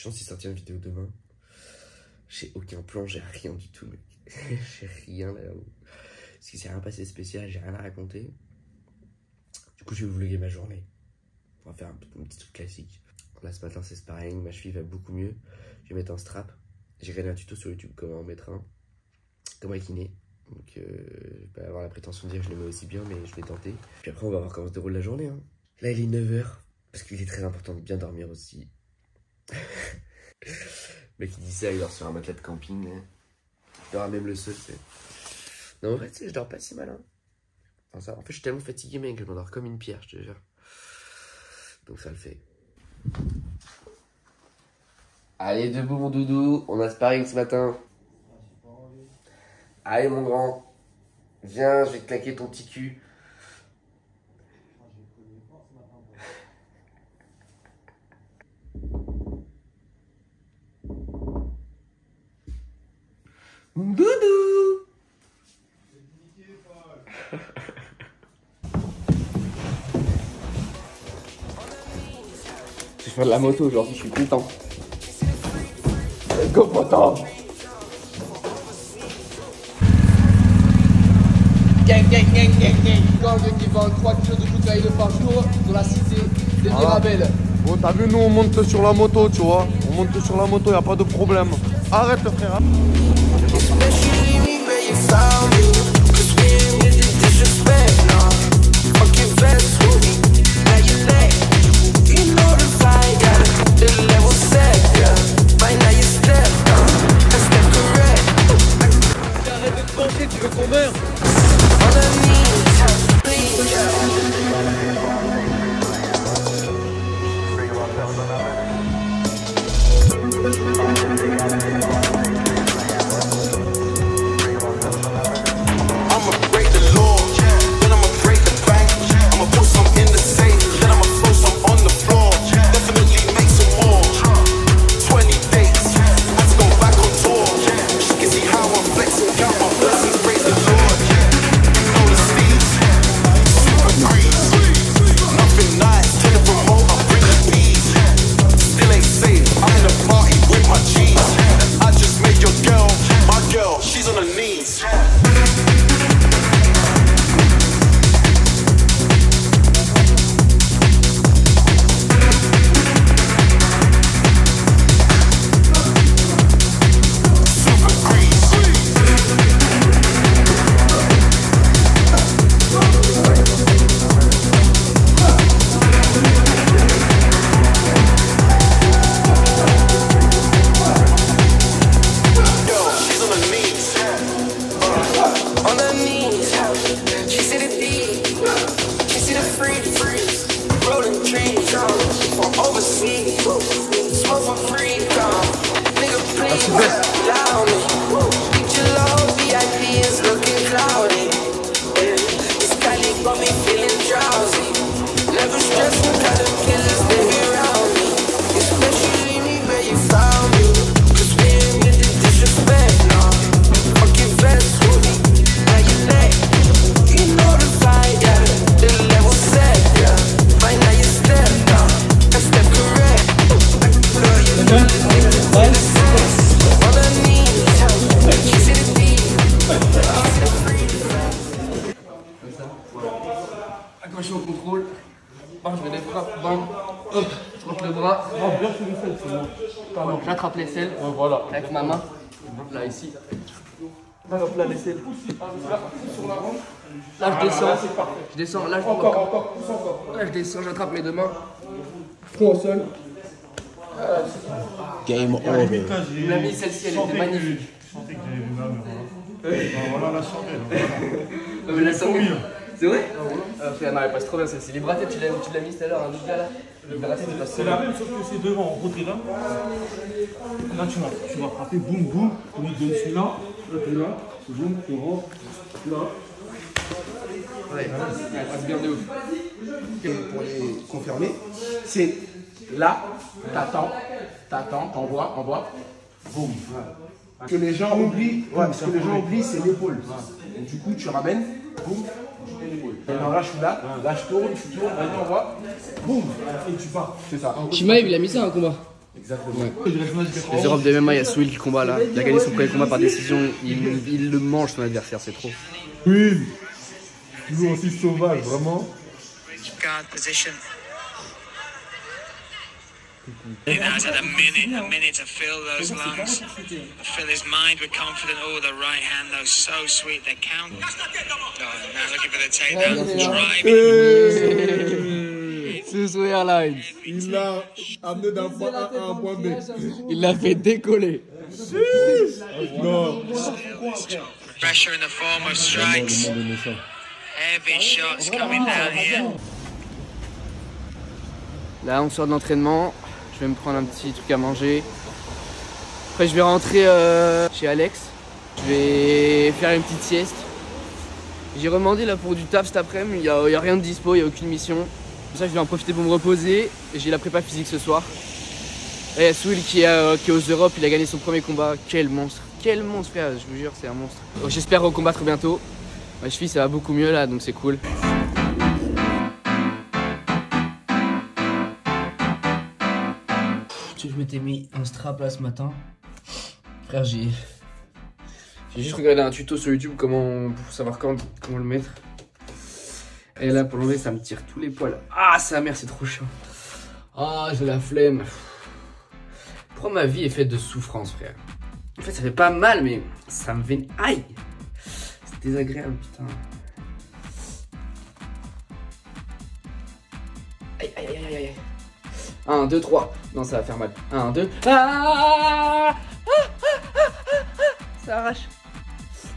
suis censé sortir une vidéo demain. J'ai aucun plan, j'ai rien du tout, mec. j'ai rien là. Parce qu'il s'est rien passé spécial, j'ai rien à raconter. Du coup, je vais vlogger ma journée. On va faire un, petit truc classique. Là, ce matin, c'est sparring. Ma cheville va beaucoup mieux. Je vais mettre un strap. J'ai regardé un tuto sur YouTube comment en mettre un. Comment kiné. Donc, euh, je vais pas avoir la prétention de dire que je le mets aussi bien, mais je vais tenter. Puis après, on va voir comment se déroule la journée. Hein. Là, il est 9h. Parce qu'il est très important de bien dormir aussi. mec, il dit ça, il dort sur un matelas de camping. Il dort même le sol. Non, en fait, je dors pas si mal. Hein. en fait, je suis tellement fatigué, mec, que je m'endors comme une pierre, je te jure. Donc, ça le fait. Allez, debout, mon doudou. On a sparring ce matin. Allez, mon grand. Viens, je vais te claquer ton petit cul. Doudou Je vais faire de la moto aujourd'hui, je suis content. Let's go, Gang, gang, gang, gang, gang. Gang qui vend 3 kg de cocaïne par jour dans la cité des Mirabel. Bon, t'as vu, nous on monte sur la moto, tu vois. On monte sur la moto, y a pas de problème. Arrête, frère. that you leave me where you found me. J'attrape les selles voilà. avec ma main, là ici. Là, là, les selles. Là, je descends. Je descends. Là, je encore, encore, encore. Là, je descends, j'attrape mes deux mains. Front au sol. Game over. Il m'a mis celle-ci, elle était magnifique. Je sentais que j'avais vu là, Voilà la chandelle. la chandelle. C'est vrai ah, Non, elle passe trop bien celle-ci. Les bras tu l'as mis tout à l'heure, un autre gars là. C'est la même, sauf que c'est devant, en côté là. Là, tu vas, tu vas frapper, boum, boum. On lui donne celui-là. Là, tu là. Boum, tu rentres. Là. Ouais, elle passe bien de ouf. Pour les confirmer, c'est là, t'attends, t'attends, t'envoies, envoies, boum. Ce que les gens oublient, ouais, ce que les gens oublient, c'est l'épaule. Du coup, tu ramènes, boum, alors là, je suis là, là, je tourne, je tourne, vas-y, on voit. Boum Et tu pars. C'est ça. Shimaev, il a mis ça en combat. Exactement. Les Europes de MMA, il y a Swill qui combat là. Il a gagné son premier combat par décision. Il, il le mange son adversaire, c'est trop. Oui. Toujours aussi sauvage, vraiment. guard position. He has had a minute, a minute to fill those lungs, fill his mind with confidence. Oh, the right hand, though, so sweet. The count. Oh, now looking for the takedown. Driving. Suzu Airlines. Il l'a amené d'un point A à un point B. Il l'a fait décoller. Non. Pressure in the form of strikes. Heavy shots coming down here. Là, on sort de l'entraînement. Je vais me prendre un petit truc à manger. Après, je vais rentrer euh, chez Alex. Je vais faire une petite sieste. J'ai remandé là pour du taf cet après-midi. Il n'y a, rien de dispo, il n'y a aucune mission. Pour ça, je vais en profiter pour me reposer. J'ai la prépa physique ce soir. Et il y a Swill qui, est, euh, aux Europes. Il a gagné son premier combat. Quel monstre. Quel monstre, frère. Je vous jure, c'est un monstre. J'espère recombattre bientôt. Ma cheville, ça va beaucoup mieux là, donc c'est cool. M'étais mis un strap là ce matin. Frère, j'ai. J'ai juste regardé un tuto sur YouTube comment pour savoir comment le mettre. Et là pour l'enlever ça me tire tous les poils. Ah sa mère c'est trop chaud. Ah j'ai la flemme. Pourquoi ma vie est faite de souffrance frère? En fait ça fait pas mal mais ça me vénère. Aïe C'est désagréable putain. 1, 2, 3. Non, ça va faire mal. 1, 2. Ah Ah Ah Ah Ah Ça arrache.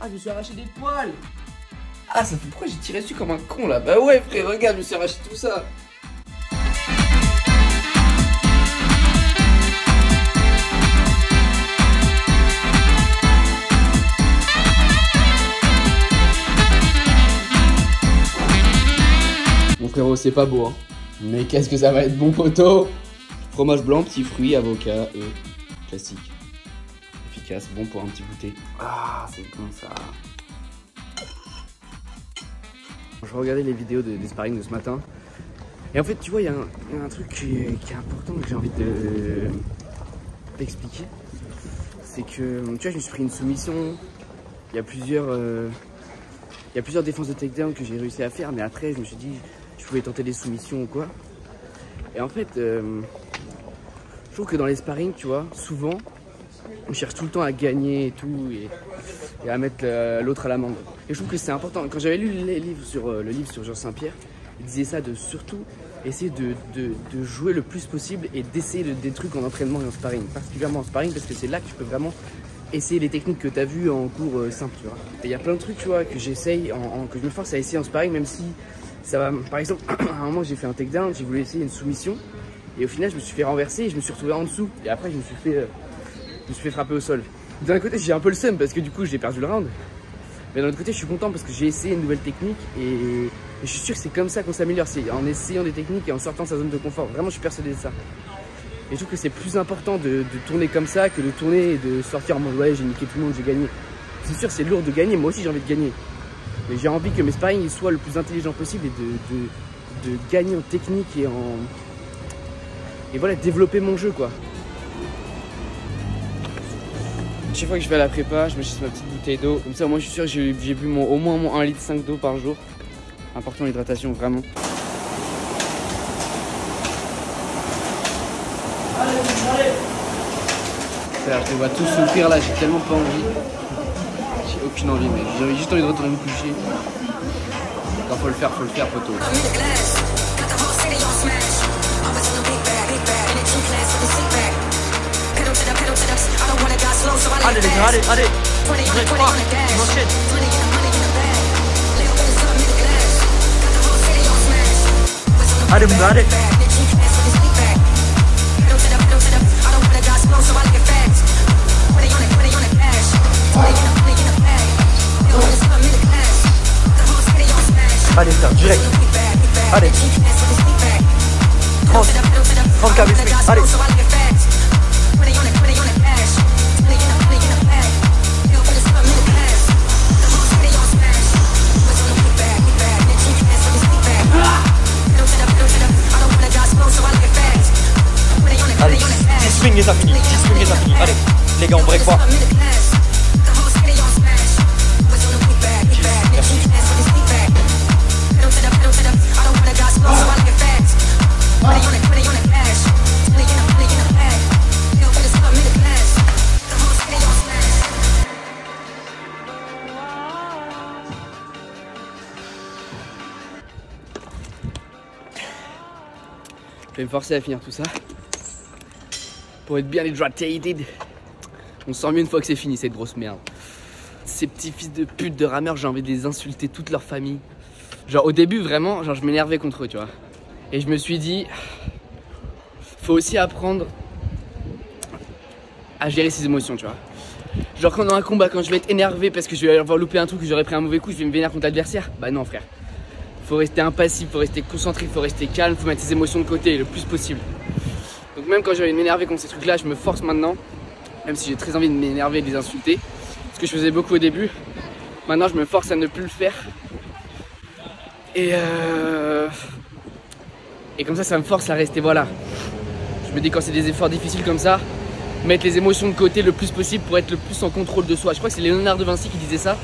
Ah, je me suis arraché des poils. Ah, ça fait pourquoi j'ai tiré dessus comme un con là? Bah ouais, frère, regarde, je me suis arraché tout ça. Mon frérot, c'est pas beau, hein. Mais qu'est-ce que ça va être bon, poteau? Fromage blanc, petits fruits, avocat, œufs. Classique. Efficace, bon pour un petit goûter. Ah, c'est bon ça. Je regardais les vidéos de, des sparring de ce matin. Et en fait, tu vois, il y, a un- truc qui est, important que j'ai envie de d'expliquer. C'est que, tu vois, je me suis pris une soumission. Il y a plusieurs, euh, il y a plusieurs défenses de takedown que j'ai réussi à faire, mais après, je me suis dit, je pouvais tenter des soumissions ou quoi. Et en fait, euh, je trouve que dans les sparring, tu vois, souvent, on cherche tout le temps à gagner et tout, et, à mettre l'autre à l'amende. Et je trouve que c'est important. Quand j'avais lu sur, euh, le livre sur Jean Saint-Pierre, il disait ça de surtout essayer de, de- jouer le plus possible et d'essayer de- des trucs en entraînement et en sparring. Particulièrement en sparring parce que c'est là que tu peux vraiment essayer les techniques que tu as vues en cours euh, simple, tu vois. Il y a plein de trucs, tu vois, que j'essaye, que je me force à essayer en sparring, même si ça va. Par exemple, à un moment, j'ai fait un takedown, j'ai voulu essayer une soumission, et au final, je me suis fait renverser et je me suis retrouvé en dessous. Et après, je me suis fait, euh, je me suis fait frapper au sol. D'un côté, j'ai un peu le seum parce que du coup, j'ai perdu le round. Mais d'un autre côté, je suis content parce que j'ai essayé une nouvelle technique et, je suis sûr que c'est comme ça qu'on s'améliore. C'est en essayant des techniques et en sortant de sa zone de confort. Vraiment, je suis persuadé de ça. Et je trouve que c'est plus important de, de tourner comme ça que de tourner et de sortir en mode ouais, j'ai niqué tout le monde, j'ai gagné. C'est sûr, c'est lourd de gagner. Moi aussi, j'ai envie de gagner. Mais j'ai envie que mes sparring soient le plus intelligent possible et de, de, de gagner en technique et en. Et voilà, développer mon jeu quoi. Chaque fois que je vais à la prépa, je me chie ma petite bouteille d'eau. Comme ça, moi je suis sûr que j'ai bu mon, au moins mon 1 litre 5 d'eau par jour. Important l'hydratation, vraiment. Frère, je les vois tous souffrir là, j'ai tellement pas envie. J'ai aucune envie, mais j'avais juste envie de retourner me coucher. Non, faut le faire, faut le faire, poteau. Allez les gars, allez, allez. Break pas, on enchaîne Allez mon gars, allez Allez frère, direct. Allez. 30 30 KB Smith, allez Je vais me forcer à finir tout ça. Pour être bien hydrated. On se sent mieux une fois que c'est fini cette grosse merde. Ces petits fils de pute de rameurs, j'ai envie de les insulter toute leur famille. Genre au début vraiment, genre je m'énervais contre eux, tu vois. Et je me suis dit, faut aussi apprendre à gérer ses émotions, tu vois. Genre quand dans un combat, quand je vais être énervé parce que je vais avoir loupé un truc, que j'aurais pris un mauvais coup, je vais me vénérer contre l'adversaire. Bah non frère. Faut rester impassible, faut rester concentré, faut rester calme, faut mettre ses émotions de côté le plus possible. Donc même quand j'ai envie de m'énerver contre ces trucs-là, je me force maintenant, même si j'ai très envie de m'énerver et de les insulter, ce que je faisais beaucoup au début. Maintenant, je me force à ne plus le faire. Et euh... Et comme ça, ça me force à rester, voilà. Je me dis quand c'est des efforts difficiles comme ça, mettre les émotions de côté le plus possible pour être le plus en contrôle de soi. Je crois que c'est Léonard de Vinci qui disait ça.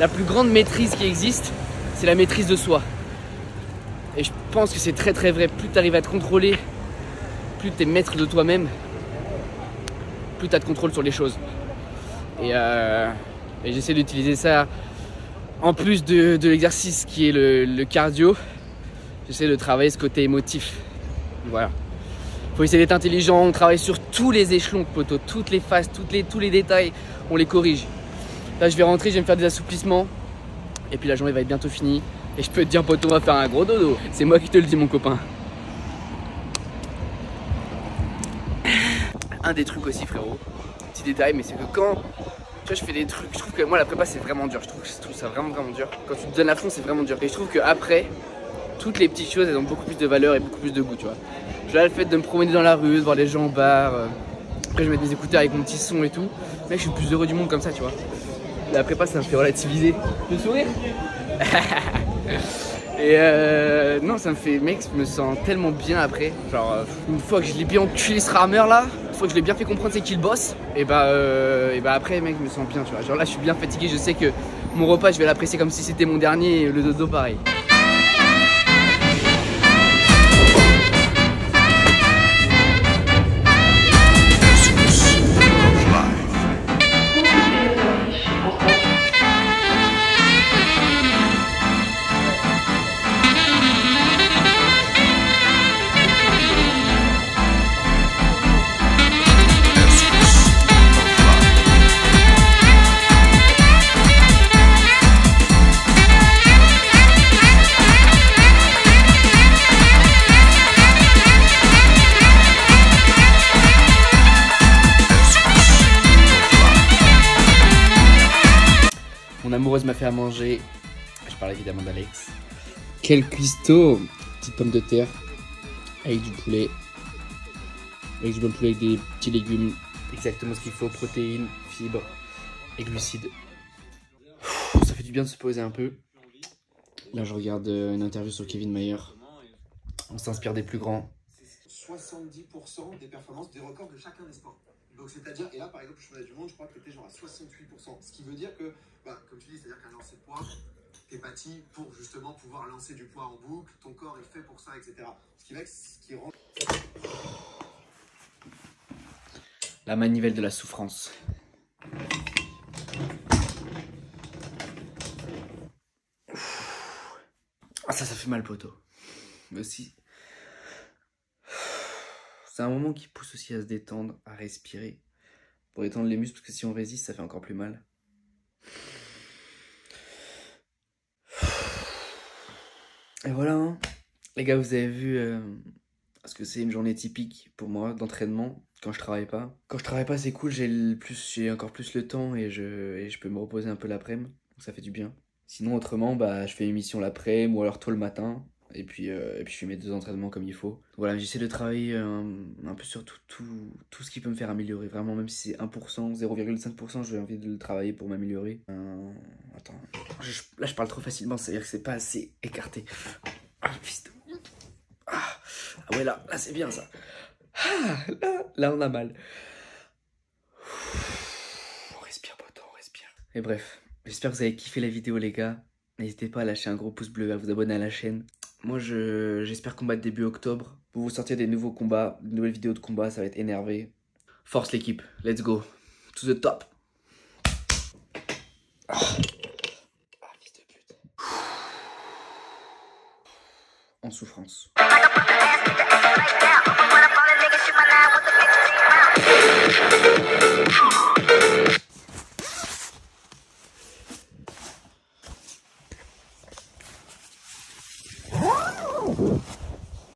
La plus grande maîtrise qui existe, c'est la maîtrise de soi. Et je pense que c'est très très vrai. Plus tu arrives à te contrôler, plus tu es maître de toi-même, plus tu as de contrôle sur les choses. Et, euh, et j'essaie d'utiliser ça en plus de, l'exercice qui est le, cardio. J'essaie de travailler ce côté émotif. Voilà. Faut essayer d'être intelligent, on travaille sur tous les échelons, poteau, toutes les phases, les, tous les détails, on les corrige. Là, je vais rentrer, je vais me faire des assouplissements. Et puis la journée va être bientôt finie. Et je peux te dire, poteau, on va faire un gros dodo. C'est moi qui te le dis, mon copain. Un des trucs aussi, frérot, petit détail, mais c'est que quand tu vois, je fais des trucs, je trouve que moi la prépa c'est vraiment dur. Je trouve, je trouve ça vraiment vraiment dur. Quand tu te donnes à fond, c'est vraiment dur. Et je trouve que après, toutes les petites choses elles ont beaucoup plus de valeur et beaucoup plus de goût, tu vois. Là, le fait de me promener dans la rue, de voir les gens au bar, euh, après je mets mes écouteurs avec mon petit son et tout, mec, je suis le plus heureux du monde comme ça, tu vois. La prépa ça me fait relativiser. Le sourire? Et euh, non, ça me fait, mec, je me sens tellement bien après. Genre, euh, une fois que je l'ai bien enculé ce rameur là, une fois que je l'ai bien fait comprendre c'est qui le boss, et bah, euh, et bah après, mec, je me sens bien, tu vois. Genre là, je suis bien fatigué, je sais que mon repas, je vais l'apprécier comme si c'était mon dernier, et le dodo pareil. Amoureuse m'a fait à manger. Je parle évidemment d'Alex. Quel cuistot Petite pomme de terre avec du poulet. Avec du bon poulet avec des petits légumes. Exactement ce qu'il faut protéines, fibres et glucides. Ça fait du bien de se poser un peu. Là, je regarde euh, une interview sur Kevin Mayer. On s'inspire des plus grands. 70% des performances, des records de chacun des sports. Donc c'est-à-dire, et là par exemple, le championnat du monde, je crois que tu étais genre à 68%. Ce qui veut dire que, bah, comme tu dis, c'est-à-dire qu'un lancer de poids, t'es bâti pour justement pouvoir lancer du poids en boucle, ton corps est fait pour ça, etc. Ce qui, fait que- ce qui rend La manivelle de la souffrance. Ah ça, ça fait mal poteau. Mais aussi... C'est un moment qui pousse aussi à se détendre, à respirer. Pour détendre les muscles, parce que si on résiste, ça fait encore plus mal. Et voilà, hein. les gars, vous avez vu euh, ce que c'est une journée typique pour moi d'entraînement quand je travaille pas. Quand je travaille pas, c'est cool, j'ai encore plus le temps et je, et je peux me reposer un peu l'après-midi, donc ça fait du bien. Sinon, autrement, bah, je fais une mission l'après-midi ou alors tôt le matin. Et puis, euh, et puis je fais mes deux entraînements comme il faut. Voilà, j'essaie de travailler un, un peu sur tout, tout, tout ce qui peut me faire améliorer. Vraiment, même si c'est 1%, 0,5%, j'ai envie de le travailler pour m'améliorer. Euh, attends, là je parle trop facilement, c'est-à-dire que c'est pas assez écarté. Ah, Ah, ah ouais, là, là c'est bien ça. Ah, là, là, on a mal. On respire, poteau, on respire. Et bref, j'espère que vous avez kiffé la vidéo, les gars. N'hésitez pas à lâcher un gros pouce bleu, à vous abonner à la chaîne. Moi, je, j'espère combattre début octobre. Pour vous sortir des nouveaux combats, de nouvelles vidéos de combats, ça va être énervé. Force l'équipe, let's go. To the top. Ah. Ah, fils de pute. En souffrance.